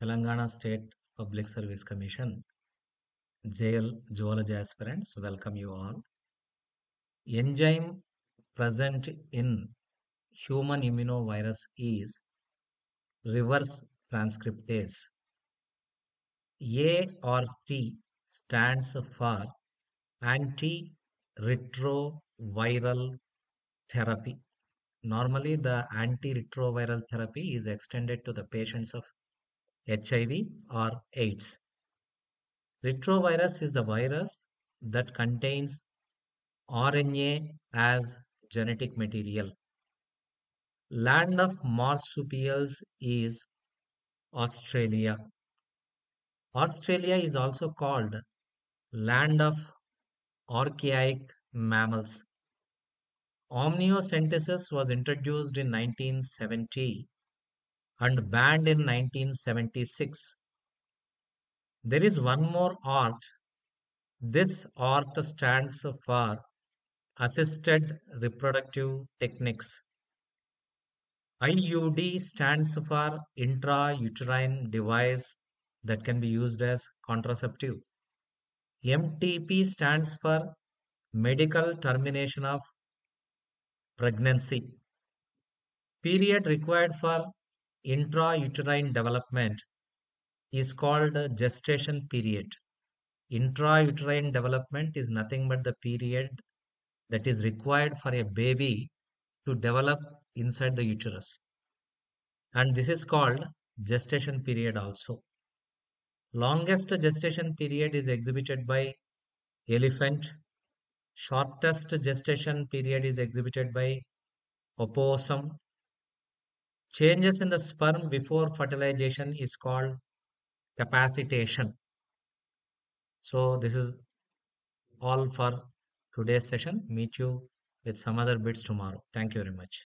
Telangana State Public Service Commission, JL Zoology aspirants, welcome you all. Enzyme present in human immunovirus is reverse transcriptase. A or T stands for antiretroviral therapy. Normally, the antiretroviral therapy is extended to the patients of HIV or AIDS. Retrovirus is the virus that contains RNA as genetic material. Land of marsupials is Australia. Australia is also called land of archaic mammals. Amniocentesis was introduced in 1970 and banned in 1976. There is one more art. This art stands for assisted reproductive techniques. IUD stands for intrauterine device that can be used as contraceptive. MTP stands for medical termination of pregnancy. Period required for intrauterine development is called gestation period. Intrauterine development is nothing but the period that is required for a baby to develop inside the uterus. And this is called gestation period also. Longest gestation period is exhibited by elephant. Shortest gestation period is exhibited by opossum. Changes in the sperm before fertilization is called capacitation. So this is all for today's session. Meet you with some other bits tomorrow. Thank you very much.